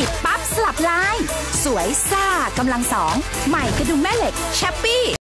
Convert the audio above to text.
ิดปั๊บสลับลาย สวยซ่ากำลังสอง ใหม่กระดุมแม่เหล็กแชปปี้